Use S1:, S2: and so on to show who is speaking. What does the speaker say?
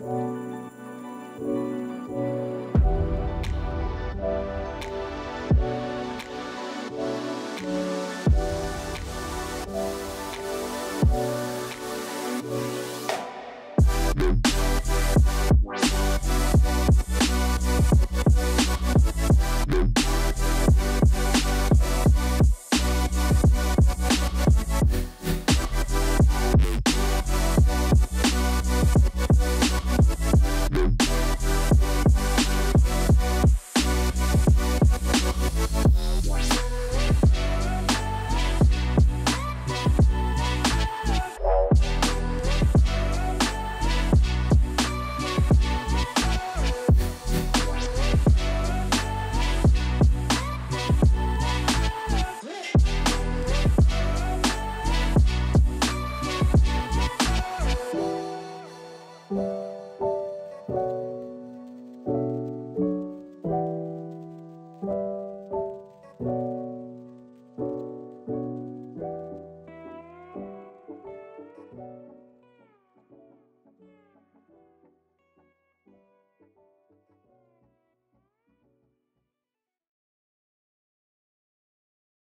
S1: Boom. Thank you.